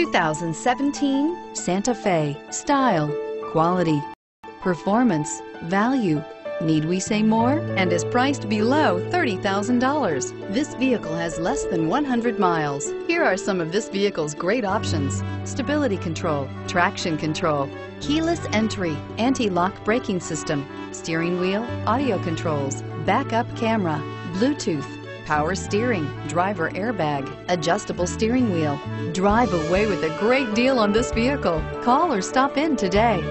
2017 Santa Fe. Style, quality, performance, value. Need we say more? And is priced below $30,000. This vehicle has less than 100 miles. Here are some of this vehicle's great options. Stability control, traction control, keyless entry, anti-lock braking system, steering wheel, audio controls, backup camera, Bluetooth, power steering, driver airbag, adjustable steering wheel. Drive away with a great deal on this vehicle. Call or stop in today.